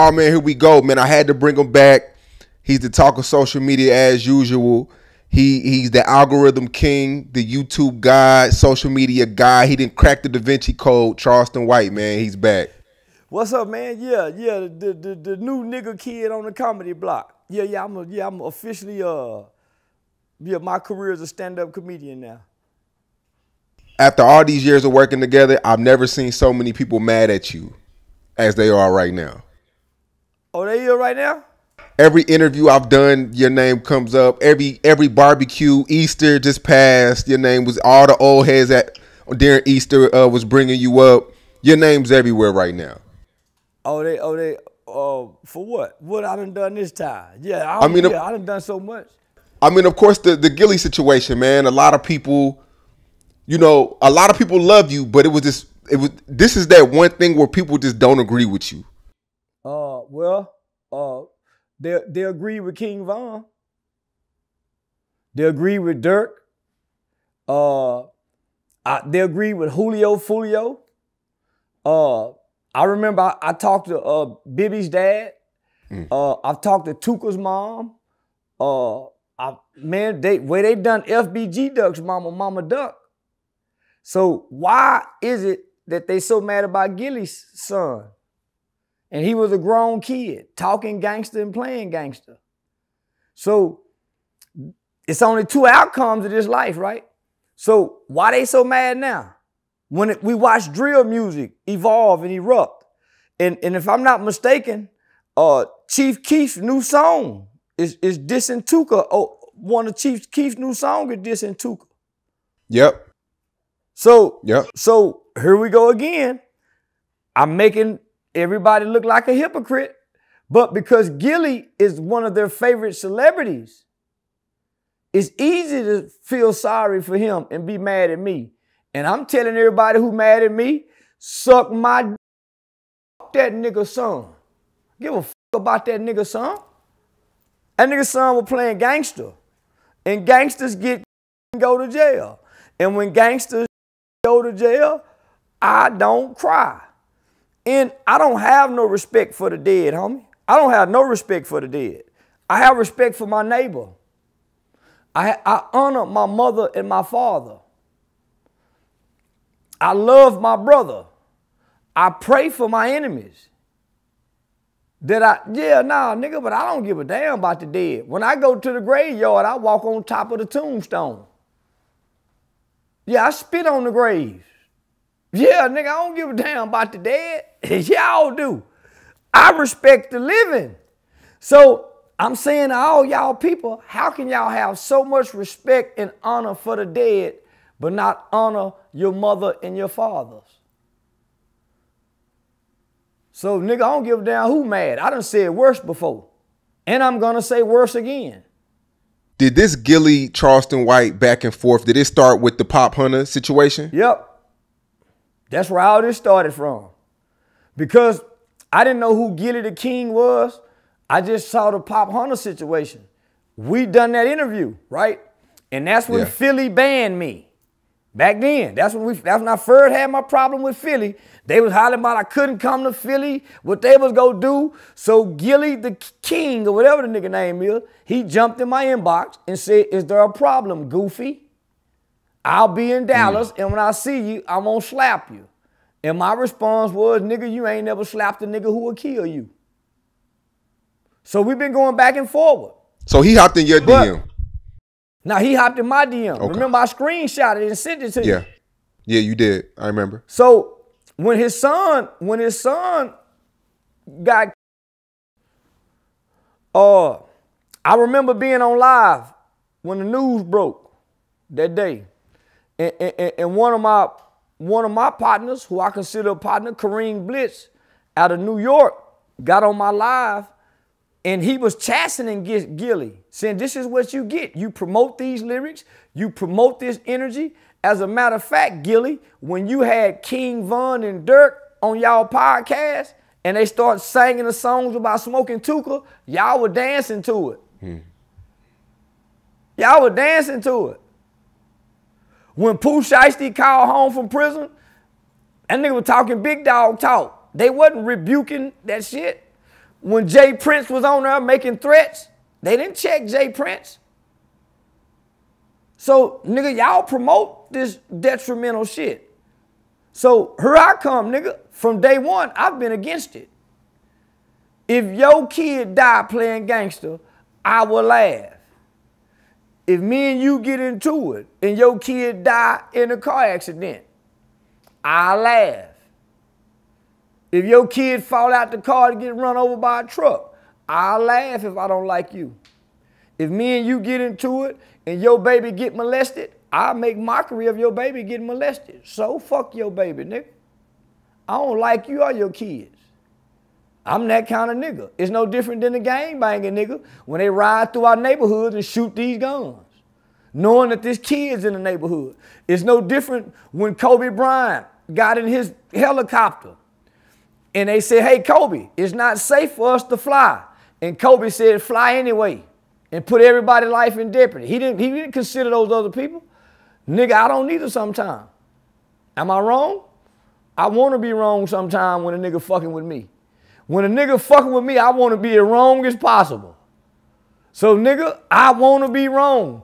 Oh man, here we go, man. I had to bring him back. He's the talk of social media as usual. He he's the algorithm king, the YouTube guy, social media guy. He didn't crack the Da Vinci Code. Charleston White, man, he's back. What's up, man? Yeah, yeah, the the, the new nigga kid on the comedy block. Yeah, yeah, I'm a, yeah, I'm officially uh yeah, my career as a stand-up comedian now. After all these years of working together, I've never seen so many people mad at you as they are right now. Oh, they here right now? Every interview I've done, your name comes up. Every every barbecue, Easter just passed, your name was all the old heads at during Easter uh, was bringing you up. Your name's everywhere right now. Oh, they, oh, they, uh, for what? What I done done this time? Yeah, I, I mean, yeah, I done done so much. I mean, of course, the the Gillie situation, man. A lot of people, you know, a lot of people love you, but it was just, it was. This is that one thing where people just don't agree with you. Uh, well, uh, they they agree with King Von. They agree with Durk. Uh, I, they agree with Julio Foolio. Uh, I remember I, I talked to uh, Bibby's dad. Mm. Uh, I've talked to Tooka's mom. Uh, I, man, they where they done FBG Duck's mama, Mama Duck. So why is it that they so mad about Gillie's son? And he was a grown kid, talking gangster and playing gangster. So it's only two outcomes of this life, right? So why they so mad now? When it, we watch drill music evolve and erupt, and, and if I'm not mistaken, uh, Chief Keef's new song is is dissing Tooka. Oh, one of Chief Keef's new song is dissing Tooka. Yep. So yep. So here we go again. I'm making everybody look like a hypocrite, but because Gillie is one of their favorite celebrities, it's easy to feel sorry for him and be mad at me. And I'm telling everybody who mad at me, suck my that nigga son. Give a fuck about that nigga son. That nigga son was playing gangster. And gangsters get go to jail. And when gangsters go to jail, I don't cry. And I don't have no respect for the dead, homie. I don't have no respect for the dead. I have respect for my neighbor. I, I honor my mother and my father. I love my brother. I pray for my enemies. That I, yeah, nah, nigga, but I don't give a damn about the dead. When I go to the graveyard, I walk on top of the tombstone. Yeah, I spit on the graves. Yeah, nigga, I don't give a damn about the dead. y'all do. I respect the living. So I'm saying to all y'all people, how can y'all have so much respect and honor for the dead, but not honor your mother and your fathers? So, nigga, I don't give a damn who mad. I done said worse before. And I'm gonna say worse again. Did this Gillie Charleston White back and forth, did it start with the Pop Hunter situation? Yep. That's where all this started from. Because I didn't know who Gillie the King was. I just saw the Pop Hunter situation. We done that interview, right? And that's when yeah. Philly banned me. Back then, that's when we that's when I first had my problem with Philly. They was hollering about I couldn't come to Philly, what they was gonna do. So Gillie the King, or whatever the nigga name is, he jumped in my inbox and said, Is there a problem, Goofy? I'll be in Dallas, mm. and when I see you, I'm gonna slap you. And my response was, nigga, you ain't never slapped a nigga who will kill you. So we've been going back and forward. So he hopped in your but, DM. Now he hopped in my DM. Okay. Remember, I screenshotted it and sent it to you. Yeah. Yeah, you did. I remember. So when his son, when his son got uh I remember being on live when the news broke that day. And, and, and one of my one of my partners, who I consider a partner, Kareem Blitz, out of New York, got on my live and he was chastening Gillie, saying, This is what you get. You promote these lyrics, you promote this energy. As a matter of fact, Gillie, when you had King Von and Durk on y'all podcast and they start singing the songs about smoking Tooka, y'all were dancing to it. Hmm. Y'all were dancing to it. When Pooh Shiesty called home from prison, that nigga was talking big dog talk. They wasn't rebuking that shit. when Jay Prince was on there making threats, they didn't check Jay Prince. So, nigga, y'all promote this detrimental shit. So here I come, nigga. From day one, I've been against it. If your kid die playing gangster, I will laugh. If me and you get into it and your kid die in a car accident, I laugh. If your kid fall out the car to get run over by a truck, I laugh if I don't like you. If me and you get into it and your baby get molested, I make mockery of your baby getting molested. So fuck your baby, nigga. I don't like you or your kids. I'm that kind of nigga. It's no different than the gang banging nigga when they ride through our neighborhoods and shoot these guns, knowing that there's kids in the neighborhood. It's no different when Kobe Bryant got in his helicopter and they said, hey, Kobe, it's not safe for us to fly. And Kobe said, fly anyway and put everybody's life in jeopardy. He didn't, he didn't consider those other people. Nigga, I don't it sometime. Am I wrong? I want to be wrong sometime when a nigga fucking with me. When a nigga fucking with me, I want to be as wrong as possible. So, nigga, I want to be wrong.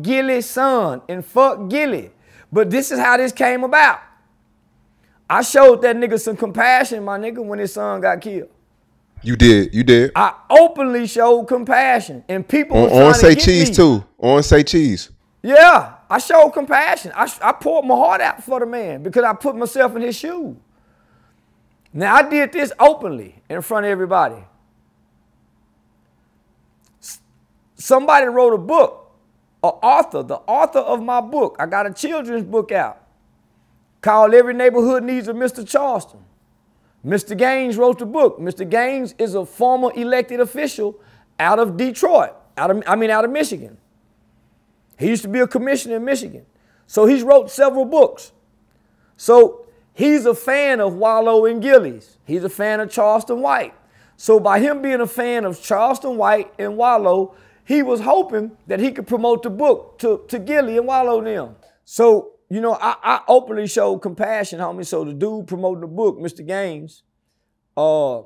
Gillie's son and fuck Gillie. But this is how this came about. I showed that nigga some compassion, my nigga, when his son got killed. You did. You did. I openly showed compassion, and people on, on say cheese me. too. On say cheese. Yeah, I showed compassion. I, I poured my heart out for the man because I put myself in his shoes. Now I did this openly in front of everybody. Somebody wrote a book, an author, the author of my book. I got a children's book out called Every Neighborhood Needs a Mr. Charleston. Mr. Gaines wrote the book. Mr. Gaines is a former elected official out of Detroit, out of, I mean, out of Michigan. He used to be a commissioner in Michigan. So he's wrote several books. So he's a fan of Wallo and Gillies. He's a fan of Charleston White. So by him being a fan of Charleston White and Wallo, he was hoping that he could promote the book to, to Gillie and Wallo them. So you know, I, I openly showed compassion, homie. So the dude promoting the book, Mr. Gaines, uh,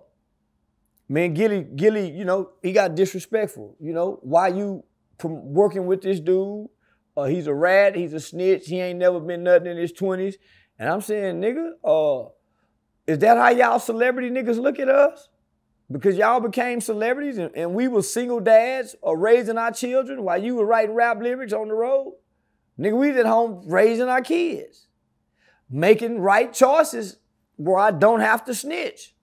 man, Gillie, Gillie, you know, he got disrespectful. You know, why you from working with this dude? Uh, he's a rat. He's a snitch. He ain't never been nothing in his twenties. And I'm saying, nigga, uh, is that how y'all celebrity niggas look at us? Because y'all became celebrities and, and we were single dads or raising our children while you were writing rap lyrics on the road? Nigga, we was at home raising our kids, making right choices where I don't have to snitch.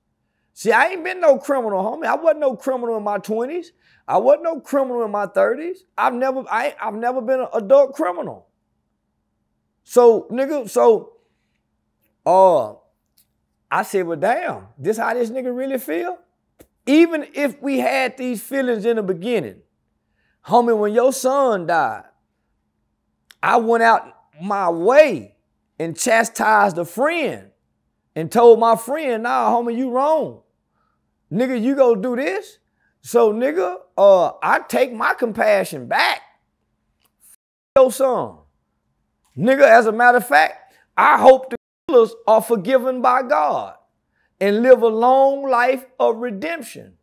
See, I ain't been no criminal, homie. I wasn't no criminal in my 20s. I wasn't no criminal in my 30s. I've never, I, I've never been an adult criminal. So, nigga, so, uh, I said, well, damn, this how this nigga really feel? Even if we had these feelings in the beginning, homie, when your son died, I went out my way and chastised a friend and told my friend, nah, homie, you wrong. Nigga, you go do this. So, nigga, uh, I take my compassion back. Your son. Nigga, as a matter of fact, I hope the killers are forgiven by God and live a long life of redemption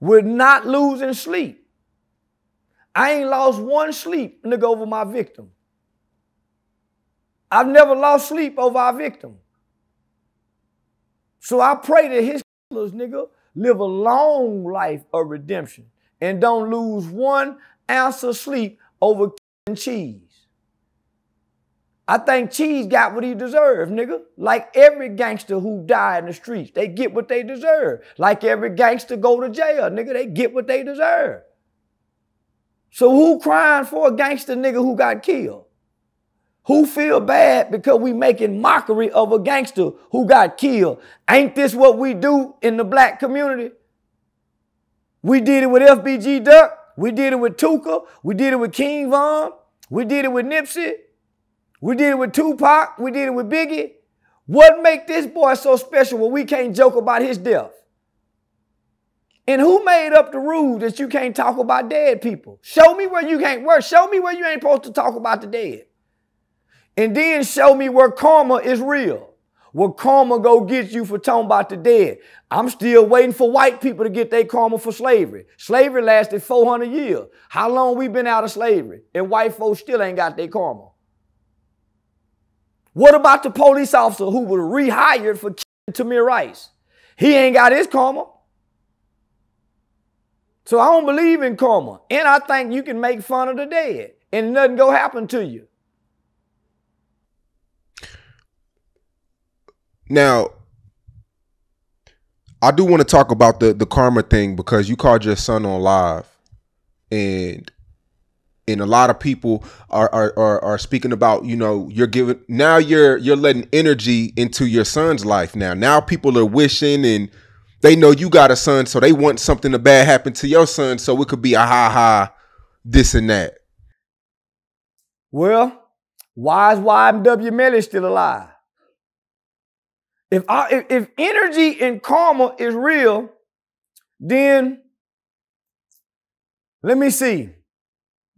with not losing sleep. I ain't lost one sleep, nigga, over my victim. I've never lost sleep over our victim. So I pray that his killers, nigga, live a long life of redemption and don't lose one ounce of sleep over cheese. I think Cheese got what he deserved, nigga. Like every gangster who died in the streets, they get what they deserve. Like every gangster go to jail, nigga, they get what they deserve. So who crying for a gangster nigga who got killed? Who feel bad because we making mockery of a gangster who got killed? Ain't this what we do in the black community? We did it with FBG Duck. We did it with Tooka. We did it with King Von. We did it with Nipsey. We did it with Tupac. We did it with Biggie. What make this boy so special when we can't joke about his death? And who made up the rule that you can't talk about dead people? Show me where you can't work. Show me where you ain't supposed to talk about the dead. And then show me where karma is real. Where karma go get you for talking about the dead. I'm still waiting for white people to get their karma for slavery. Slavery lasted 400 years. How long we been out of slavery? And white folks still ain't got their karma. What about the police officer who was rehired for Tamir Rice? He ain't got his karma. So I don't believe in karma. And I think you can make fun of the dead and nothing go happen to you. Now, I do want to talk about the the karma thing because you called your son on live, and and a lot of people are are are, are speaking about you know you're giving now you're you're letting energy into your son's life now. Now people are wishing and they know you got a son, so they want something to bad happen to your son, so it could be a ha ha, this and that. Well, why is YNW Melly still alive? If, I, if, if energy and karma is real, then let me see.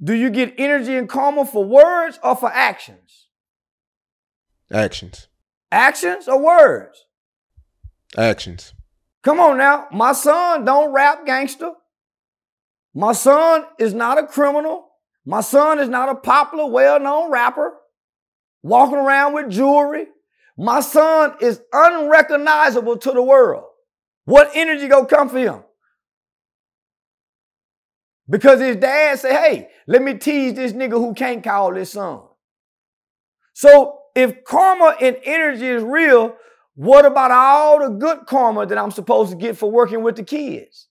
Do you get energy and karma for words or for actions? Actions. Actions or words? Actions. Come on now. My son don't rap gangster. My son is not a criminal. My son is not a popular, well-known rapper walking around with jewelry. My son is unrecognizable to the world. What energy gonna come for him? Because his dad said, hey, let me tease this nigga who can't call his son. So if karma and energy is real, what about all the good karma that I'm supposed to get for working with the kids?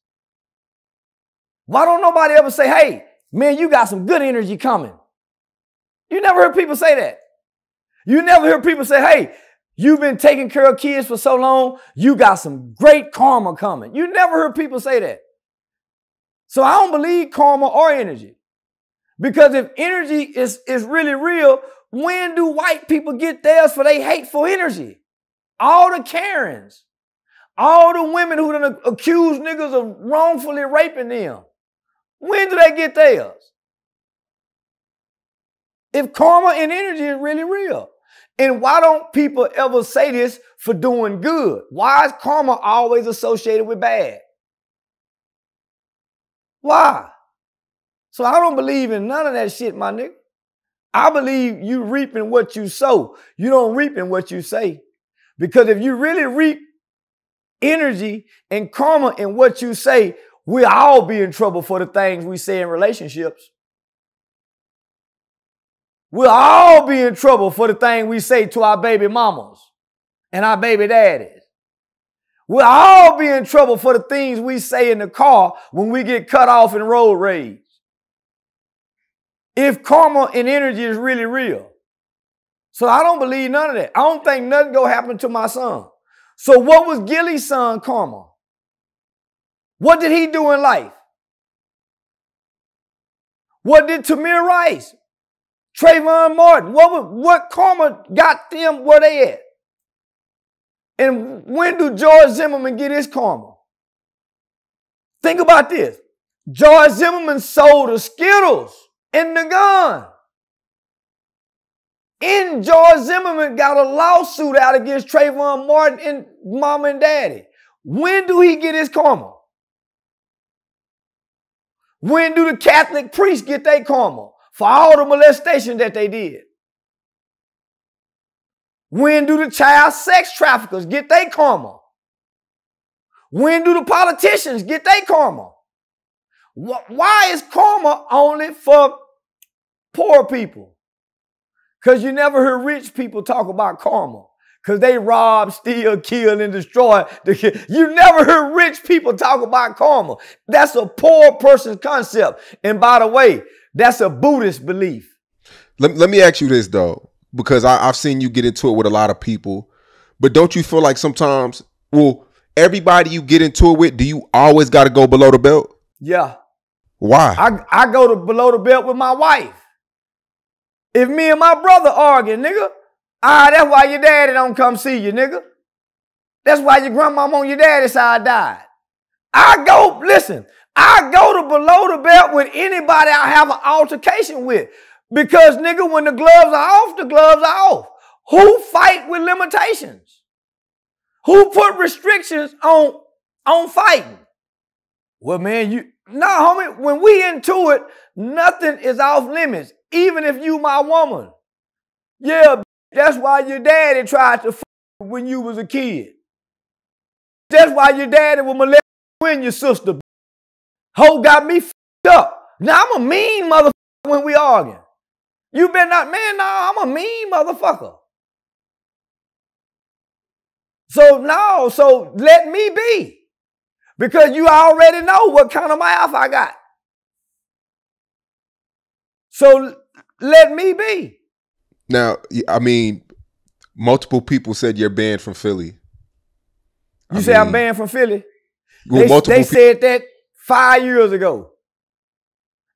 Why don't nobody ever say, hey, man, you got some good energy coming? You never heard people say that. You never hear people say, hey, you've been taking care of kids for so long, you got some great karma coming. You never heard people say that. So I don't believe karma or energy. Because if energy is, is really real, when do white people get theirs for their hateful energy? all the Karens, all the women who done accused niggas of wrongfully raping them. When do they get theirs? If karma and energy is really real. And why don't people ever say this for doing good? Why is karma always associated with bad? Why? So I don't believe in none of that shit, my nigga. I believe you reaping what you sow. You don't reap in what you say. Because if you really reap energy and karma in what you say, we'll all be in trouble for the things we say in relationships. We'll all be in trouble for the thing we say to our baby mamas and our baby daddies. We'll all be in trouble for the things we say in the car when we get cut off in road rage. If karma and energy is really real. So I don't believe none of that. I don't think nothing gonna happen to my son. So what was Gillie's son karma? What did he do in life? What did Tamir Rice? Trayvon Martin? What, was, what karma got them where they at? And when do George Zimmerman get his karma? Think about this. George Zimmerman sold the Skittles and the gun. And George Zimmerman got a lawsuit out against Trayvon Martin and mom and daddy. When do he get his karma? When do the Catholic priests get their karma for all the molestation that they did? When do the child sex traffickers get their karma? When do the politicians get their karma? Why is karma only for poor people? Because you never hear rich people talk about karma. Because they rob, steal, kill, and destroy. You never hear rich people talk about karma. That's a poor person's concept. And by the way, that's a Buddhist belief. Let, let me ask you this, though, because I, I've seen you get into it with a lot of people. But don't you feel like sometimes, well, everybody you get into it with, do you always got to go below the belt? Yeah. Why? I, I go to below the belt with my wife. If me and my brother arguing, nigga, ah, that's why your daddy don't come see you, nigga. That's why your grandmama on your daddy's side died. I go, listen, I go to below the belt with anybody I have an altercation with. Because, nigga, when the gloves are off, the gloves are off. Who fight with limitations? Who put restrictions on on fighting? Well, man, you no, homie. When we into it, nothing is off limits. Even if you my woman. Yeah, that's why your daddy tried to when you was a kid. That's why your daddy was molest you and your sister. Ho got me up. Now I'm a mean motherfucker when we arguing. You better not, man, no, I'm a mean motherfucker. So no, so let me be. Because you already know what kind of mouth I got. So let me be. Now, I mean, multiple people said you're banned from Philly. You I say mean, I'm banned from Philly? Well, they, they said that five years ago.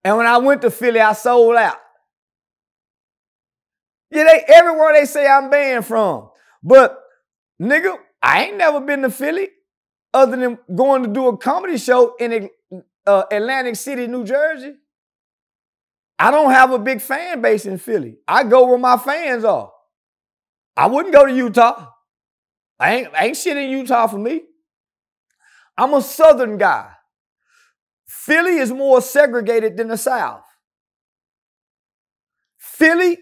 And when I went to Philly, I sold out. Yeah, they everywhere they say I'm banned from. But nigga, I ain't never been to Philly other than going to do a comedy show in uh, Atlantic City, New Jersey. I don't have a big fan base in Philly. I go where my fans are. I wouldn't go to Utah. I ain't, ain't shit in Utah for me. I'm a southern guy. Philly is more segregated than the South. Philly,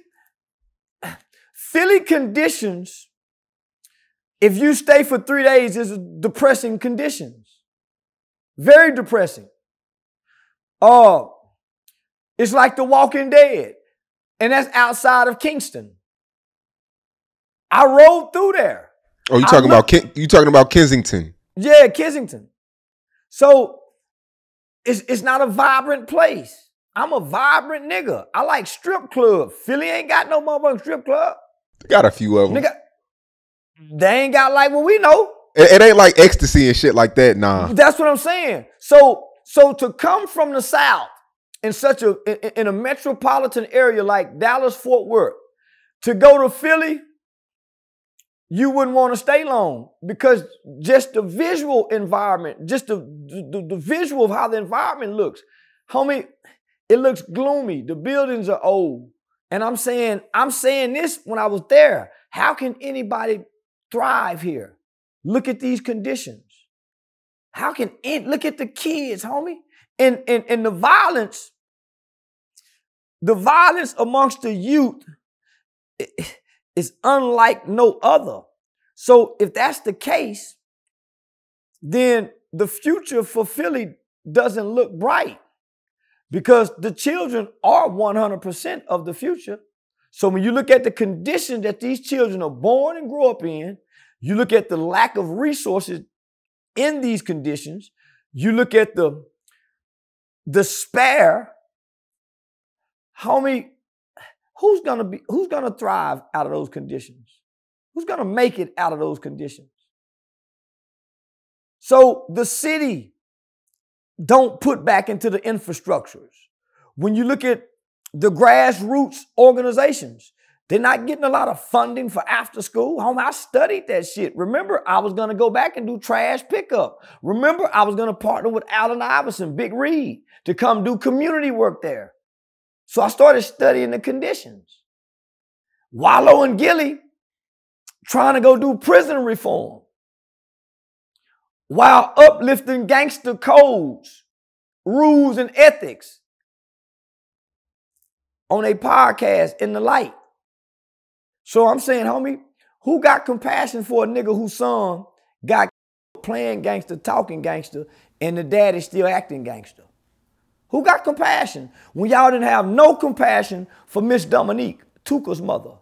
Philly conditions, if you stay for three days, is depressing conditions. Very depressing. Uh, it's like The Walking Dead, and that's outside of Kingston. I rode through there. Oh, you talking about you talking about Kensington? Yeah, Kensington. So it's, it's not a vibrant place. I'm a vibrant nigga. I like strip club. Philly ain't got no motherfucking strip club. Got a few of them. Nigga, they ain't got like what we know. It, it ain't like ecstasy and shit like that, nah. That's what I'm saying. So, so to come from the South in such a in, in a metropolitan area like Dallas, Fort Worth, to go to Philly you wouldn't want to stay long because just the visual environment, just the, the, the, visual of how the environment looks, homie, it looks gloomy. The buildings are old. And I'm saying, I'm saying this when I was there. How can anybody thrive here? Look at these conditions. How can it look at the kids, homie? And, and, and the violence, the violence amongst the youth. Is unlike no other. So if that's the case, then the future for Philly doesn't look bright because the children are 100% of the future. So when you look at the condition that these children are born and grow up in, you look at the lack of resources in these conditions, you look at the despair, homie, who's gonna be who's gonna thrive out of those conditions? Who's gonna make it out of those conditions? So the city don't put back into the infrastructures. When you look at the grassroots organizations, they're not getting a lot of funding for after school. Home, I studied that shit. Remember, I was gonna go back and do trash pickup. Remember, I was gonna partner with Allen Iverson, Big Reed, to come do community work there. So I started studying the conditions. Wallo and Gillie trying to go do prison reform while uplifting gangster codes, rules, and ethics on a podcast in the light. So I'm saying, homie, who got compassion for a nigga whose son got playing gangster, talking gangster, and the dad is still acting gangster? Who got compassion when y'all didn't have no compassion for Miss Dominique, Tooka's mother?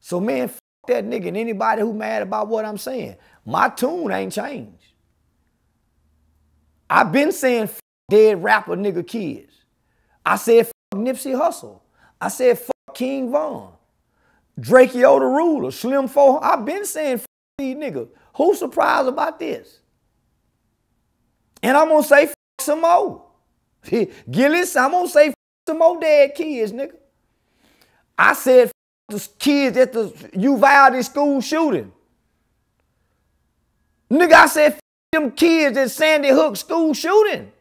So man, that nigga and anybody who mad about what I'm saying. My tune ain't changed. I've been saying dead rapper nigga kids. I said Nipsey Hussle. I said King Von. Drakeo the Ruler, Slim 4. I've been saying these niggas. Who's surprised about this? And I'm gonna say some more. Gillis, I'm gonna say some more dead kids, nigga. I said the kids at the Uvalde school shooting. Nigga, I said them kids at Sandy Hook school shooting.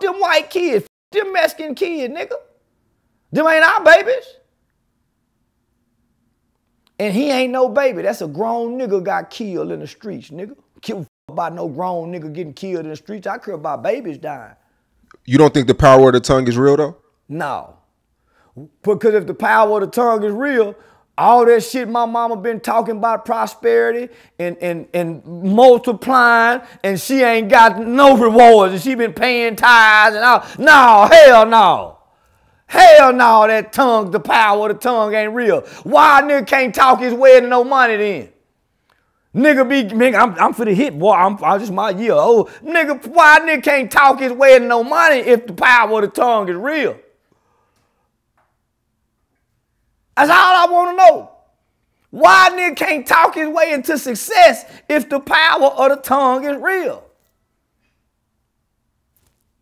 them white kids, them Mexican kids, nigga. Them ain't our babies. And he ain't no baby. That's a grown nigga got killed in the streets, nigga. Kill about no grown nigga getting killed in the streets. I care about babies dying. You don't think the power of the tongue is real though? No. Because if the power of the tongue is real, all that shit my mama been talking about prosperity and, and, and multiplying and she ain't got no rewards and she been paying tithes and all. No, hell no. Hell no, that tongue, the power of the tongue ain't real. Why nigga can't talk his way to no money then? Nigga be, nigga, I'm, I'm for the hit, boy. I'm, I'm just my year old. Nigga, why nigga can't talk his way to no money if the power of the tongue is real? That's all I want to know. Why nigga can't talk his way into success if the power of the tongue is real?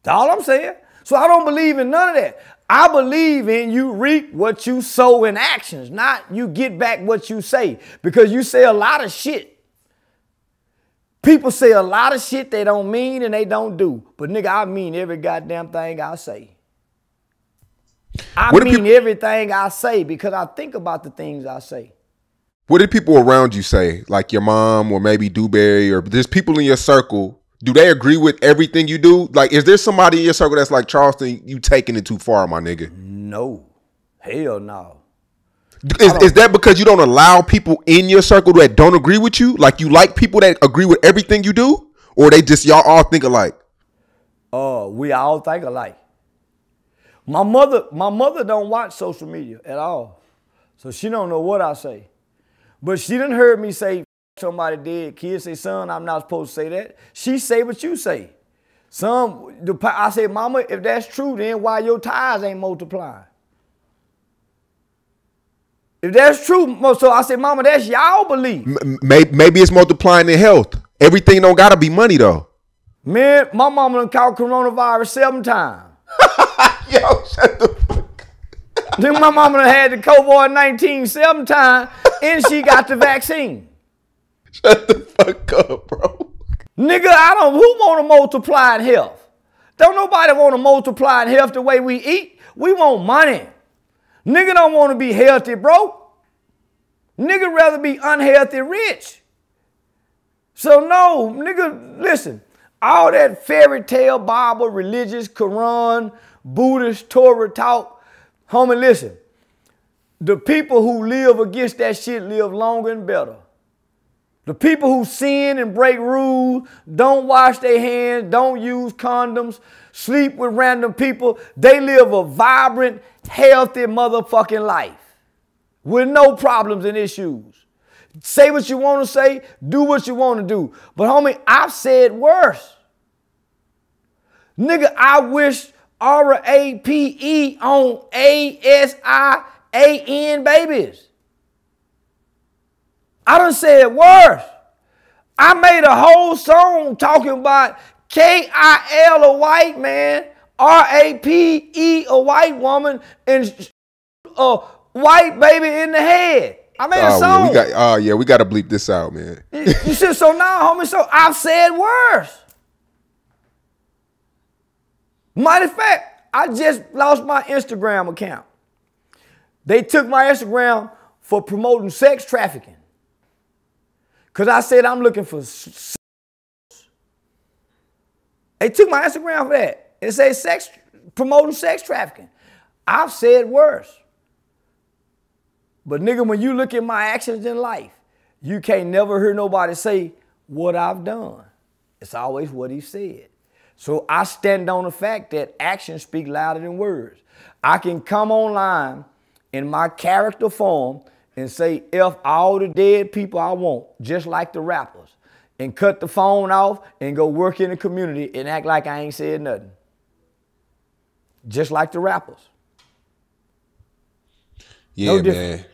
That's all I'm saying. So I don't believe in none of that. I believe in you reap what you sow in actions, not you get back what you say. Because you say a lot of shit. People say a lot of shit they don't mean and they don't do. But nigga, I mean every goddamn thing I say. I What mean people- everything I say because I think about the things I say. What did people around you say? Like your mom or maybe Dewberry or there's people in your circle. Do they agree with everything you do? Like, is there somebody in your circle that's like Charleston, you taking it too far, my nigga? No. Hell no. Is, is that because you don't allow people in your circle that don't agree with you? Like you like people that agree with everything you do? Or they just y'all all think alike? Uh, we all think alike. My mother, my mother don't watch social media at all. So she don't know what I say. But she didn't heard me say somebody dead. Kids say, son, I'm not supposed to say that. She say what you say. Some the I say, mama, if that's true, then why your tires ain't multiplying? If that's true, so I say, mama, that's y'all belief. M- maybe it's multiplying in health. Everything don't gotta be money though. Man, my mama done caught coronavirus seven times. Yo, shut the fuck. Then my mama done had the COVID 19 seven times and she got the vaccine. Shut the fuck up, bro. Nigga, I don't, who want to multiply in health? Don't nobody want to multiply in health the way we eat. We want money. Nigga don't want to be healthy bro. Nigga rather be unhealthy rich. So no, nigga, listen. All that fairy tale, Bible, religious, Quran, Buddhist, Torah talk, homie, listen. The people who live against that shit live longer and better. The people who sin and break rules, don't wash their hands, don't use condoms, sleep with random people, they live a vibrant, healthy motherfucking life with no problems and issues. Say what you want to say, do what you want to do. But homie, I've said worse. Nigga, I wish R-A-P-E on A-S-I-A-N babies. I done said worse. I made a whole song talking about K-I-L a white man, R-A-P-E a white woman, and a white baby in the head. I made a Oh, yeah, song. we got. Oh yeah, we got to bleep this out, man. you you see, so now, homie, so I've said worse. Matter of fact, I just lost my Instagram account. They took my Instagram for promoting sex trafficking. Because I said I'm looking for s- s- They took my Instagram for that. It says sex promoting sex trafficking. I've said worse. But nigga, when you look at my actions in life, you can't never hear nobody say what I've done. It's always what he said. So I stand on the fact that actions speak louder than words. I can come online in my character form and say F all the dead people I want, just like the rappers, and cut the phone off and go work in the community and act like I ain't said nothing. Just like the rappers. Yeah, different. man.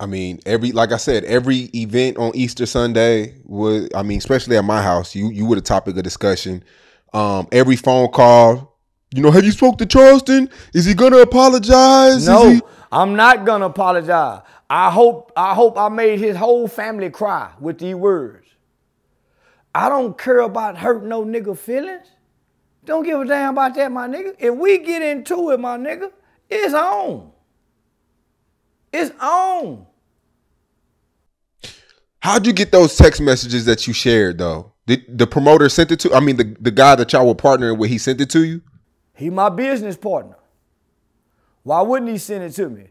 I mean, every like I said, every event on Easter Sunday was. I mean, especially at my house, you you were the topic of discussion. Um, every phone call, you know, have you spoke to Charleston? Is he gonna apologize? No, he- I'm not gonna apologize. I hope I hope I made his whole family cry with these words. I don't care about hurting no nigga feelings. Don't give a damn about that, my nigga. If we get into it, my nigga, it's on. It's on. How'd you get those text messages that you shared though? Did the promoter sent it to? I mean, the the guy that y'all were partnering with, he sent it to you. He my business partner. Why wouldn't he send it to me?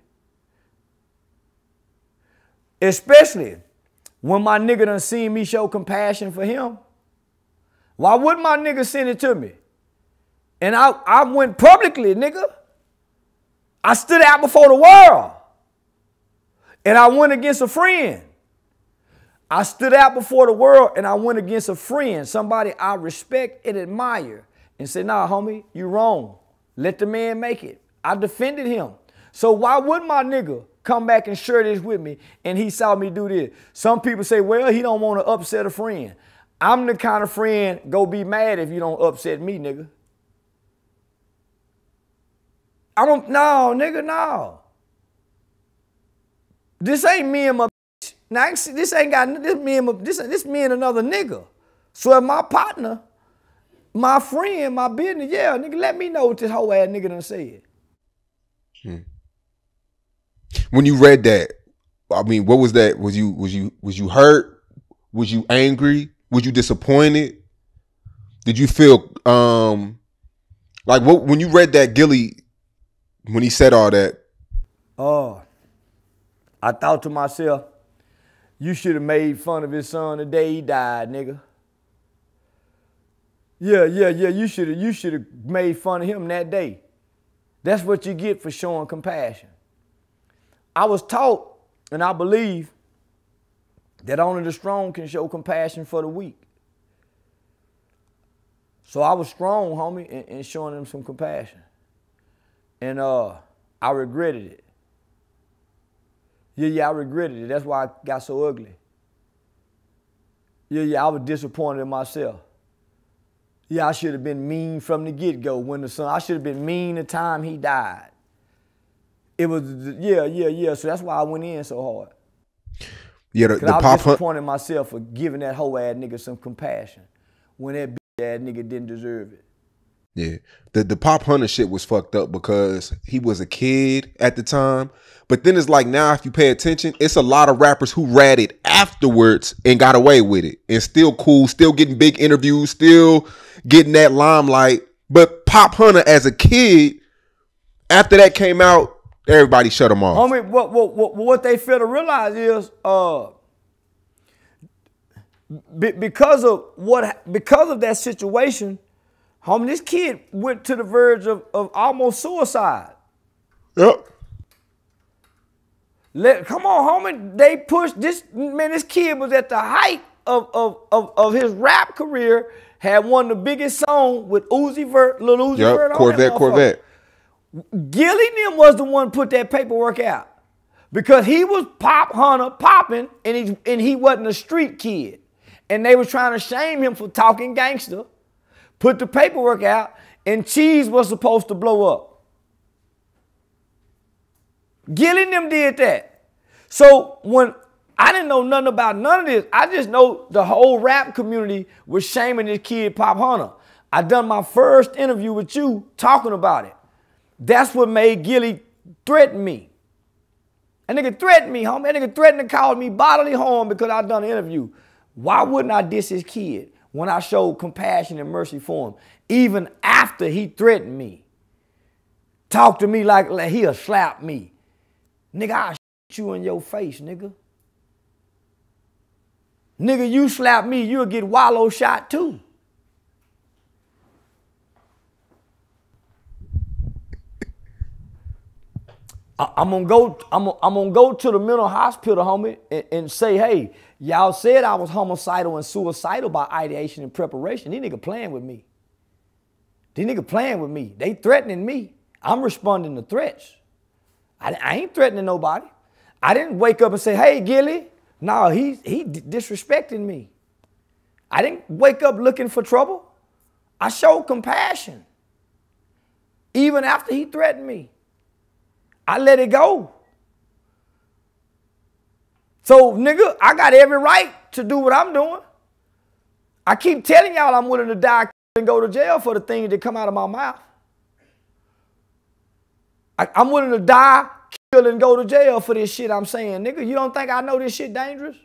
Especially when my nigga done seen me show compassion for him. Why wouldn't my nigga send it to me? And I, I went publicly, nigga. I stood out before the world. And I went against a friend. I stood out before the world and I went against a friend, somebody I respect and admire, and said, nah, homie, you wrong. Let the man make it. I defended him. So why would my nigga come back and share this with me and he saw me do this? Some people say, well, he don't want to upset a friend. I'm the kind of friend go be mad if you don't upset me, nigga. I don't, no, nigga, no. This ain't me and my now this ain't got this me and this this me and another nigga. So if my partner, my friend, my business, yeah, nigga, let me know what this whole ass nigga done said. Hmm. When you read that, I mean, what was that? Was you was you was you hurt? Was you angry? Was you disappointed? Did you feel um like what when you read that Gillie when he said all that? Oh, I thought to myself, you should have made fun of his son the day he died, nigga. Yeah, yeah, yeah. You should have you should have made fun of him that day. That's what you get for showing compassion. I was taught, and I believe, that only the strong can show compassion for the weak. So I was strong, homie, in, in showing them some compassion. And uh, I regretted it. Yeah, yeah, I regretted it. That's why I got so ugly. Yeah, yeah, I was disappointed in myself. Yeah, I should have been mean from the get-go when the son, I should have been mean the time he died. It was, yeah, yeah, yeah. So that's why I went in so hard. Yeah, the, the I pop was disappointed myself for giving that whole ass nigga some compassion when that bitch ass nigga didn't deserve it. Yeah. The the Pop Hunter shit was fucked up because he was a kid at the time. But then it's like now if you pay attention, it's a lot of rappers who ratted afterwards and got away with it. And still cool, still getting big interviews, still getting that limelight. But Pop Hunter as a kid, after that came out, everybody shut him off. Homie, what what what, what they fail to realize is uh because of what because of that situation Homie, this kid went to the verge of, of almost suicide. Yep. Let, come on, homie. They pushed this man. This kid was at the height of, of, of, of his rap career. Had one of the biggest songs with Uzi Vert, little Uzi yep, Vert. Corvette, Corvette. Gillie Nim was the one put that paperwork out because he was pop hunter popping, and he and he wasn't a street kid, and they were trying to shame him for talking gangster put the paperwork out, and Cheese was supposed to blow up. Gillie them did that. So when I didn't know nothing about none of this, I just know the whole rap community was shaming this kid Pop Hunter. I done my first interview with you talking about it. That's what made Gillie threaten me. That nigga threatened me, homie. That nigga threatened to call me bodily harm because I done an interview. Why wouldn't I diss his kid? When I showed compassion and mercy for him, even after he threatened me. Talk to me like, like he'll slap me. Nigga, I'll shoot you in your face, nigga. Nigga, you slap me, you'll get Wallo shot too. I'm gonna go. I'm I'm gonna go to the mental hospital, homie, and, and, say, hey, y'all said I was homicidal and suicidal by ideation and preparation. These nigga playing with me. These nigga playing with me. They threatening me. I'm responding to threats. I, I ain't threatening nobody. I didn't wake up and say, hey, Gillie. No, he he disrespecting me. I didn't wake up looking for trouble. I showed compassion. Even after he threatened me. I let it go. So, nigga, I got every right to do what I'm doing. I keep telling y'all I'm willing to die and go to jail for the things that come out of my mouth. I, am willing to die, kill, and go to jail for this shit I'm saying. Nigga, you don't think I know this shit dangerous?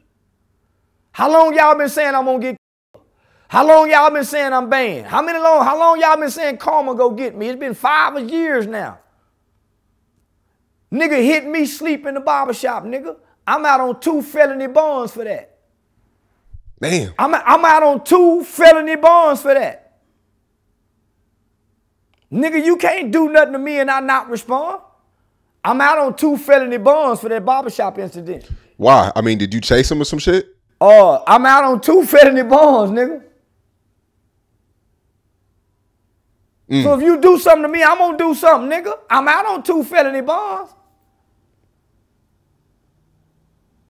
How long y'all been saying I'm gonna get? killed? How long y'all been saying I'm banned? How many long? How long y'all been saying karma go get me? It's been five years now. Nigga hit me sleep in the barbershop, nigga. I'm out on two felony bonds for that. Damn. I'm, I'm out on two felony bonds for that. Nigga, you can't do nothing to me and I not respond. I'm out on two felony bonds for that barbershop incident. Why? I mean, did you chase him or some shit? Uh, I'm out on two felony bonds, nigga. So if you do something to me, I'm gonna do something, nigga. I'm out on two felony bonds.